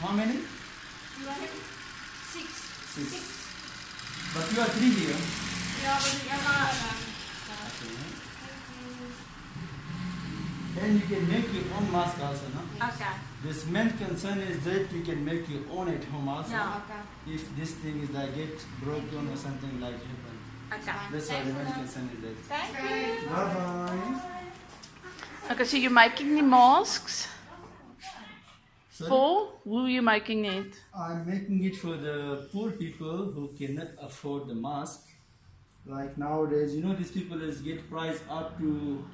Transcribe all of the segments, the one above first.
How many? You want it? Six. Six. But you are three here. Yeah, but we have And you can make your own mask also, no? Okay. This main concern is that you can make your own at home also. Yeah. Okay. If this thing is like get broken or something like happen. Okay. That's why the main concern is that. Thank you. Bye bye. Okay, so you're making the masks Sorry? For who are you making it? I'm making it for the poor people who cannot afford the mask. Like nowadays, you know, these people is get price up to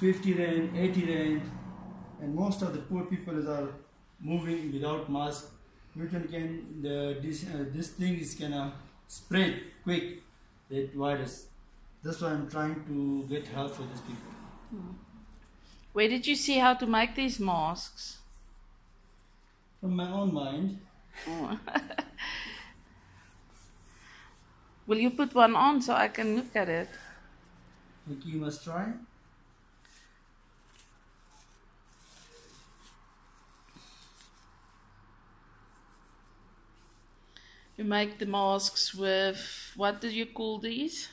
50 rand, 80 rand, and most of the poor people is are moving without mask. One can the this uh, this thing is gonna spread quick that virus. That's why I'm trying to get help for these people. Where did you see how to make these masks? From my own mind, Oh. Will you put one on so I can look at it? like you must try. You make the masks with what do you call these?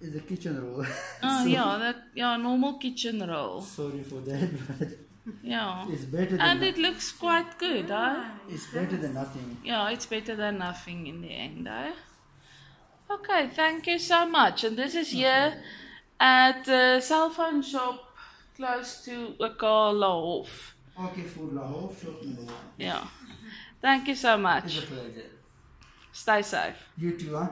It's a kitchen roll. Oh So- yeah, that yeah, normal kitchen roll. Sorry for that, but Yeah. it's better than And it looks quite good, huh? it's better than nothing. Yeah, it's better than nothing in the end, eh? Okay, thank you so much. And this is here at the cell phone shop close to a Akalahof. Okay, for Lahore, shop number one. Yeah. Thank you so It's much. a pleasure. Stay safe. You too, huh?